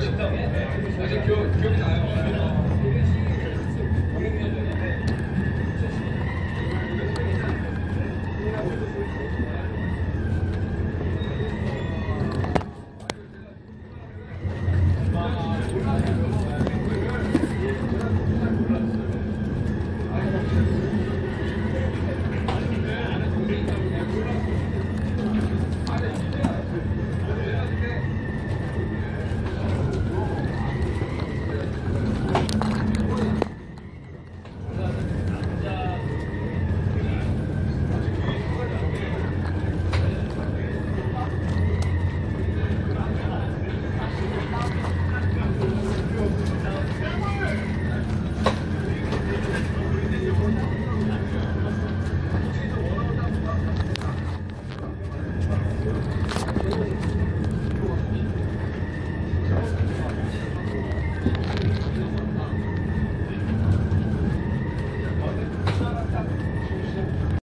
식당에 아직 기억, 기억이 나요.